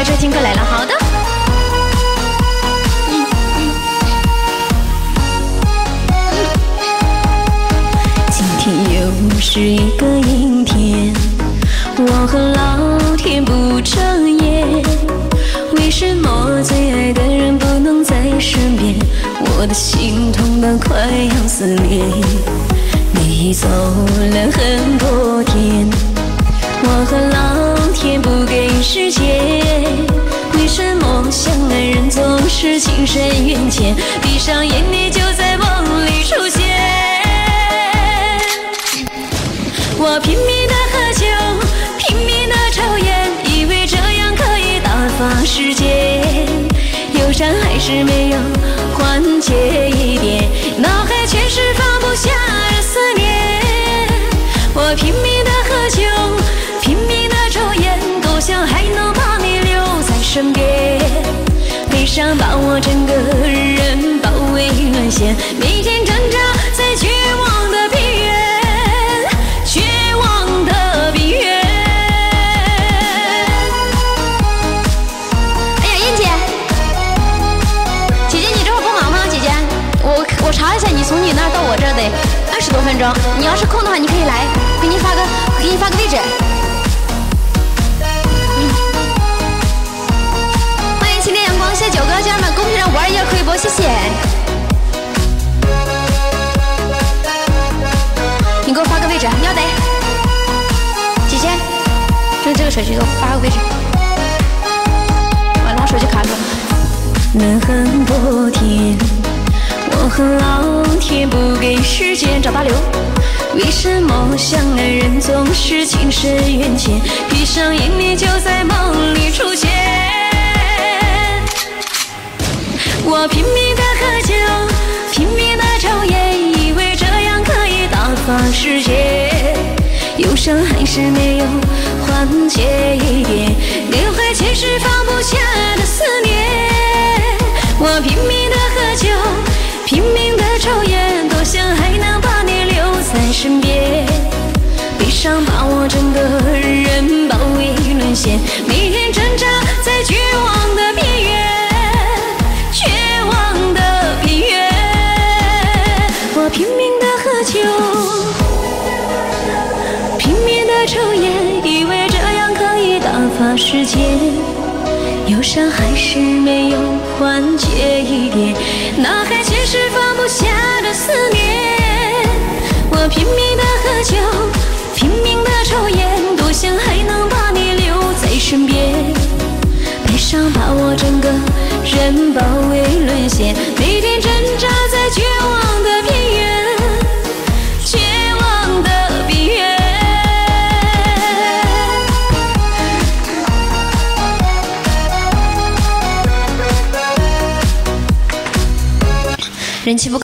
开车，听歌来了，好的。今天又是一个阴天，我和老天不睁眼。为什么最爱的人不能在身边？我的心痛得快要撕裂。你走了很多天，我和老天不给时间。是情深缘浅？闭上眼你就在梦里出现。我拼命的喝酒，拼命的抽烟，以为这样可以打发时间。忧伤还是没有缓解从你那儿到我这儿得二十多分钟。你要是空的话，你可以来，给你发个给你发个位置。嗯欢迎晴天阳光，谢谢九哥，家人们公屏上五二一可以播，谢谢。你给我发个位置，你要得。姐姐，用这个手机给我发个位置。完了，我手机卡住了。那很多天，恨老天不给时间找大刘。为什么相爱人总是情深缘浅？闭上眼你就在梦里出现。我拼命的喝酒，拼命的抽烟，以为这样可以打发时间。忧伤还是没有缓解一点，整个人包围沦陷，每天挣扎在绝望的边缘，绝望的边缘。我拼命的喝酒，拼命的抽烟，以为这样可以打发时间。忧伤还是没有缓解一点，脑海全是放不下的思念。我拼命的喝酒，伤把我整个人包围沦陷，每天挣扎在绝望的边缘，绝望的边缘。人气不高。